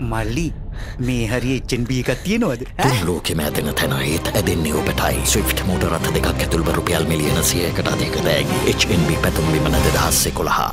මල්ලි මේ හරි එච්චන්බ එකක් තියෙනවද? තුන් ලෝකෙම ඇදෙන තැන ඒත් ඇදෙන්නේ ඔබටයි. ස්විෆ්ට් මෝට රථ දෙකක් ඇතුළු රුපියල් මිලියන සියයකට අධික දෑගේ HNB පැතුම් විමන දෙදහස්සේ කොළහා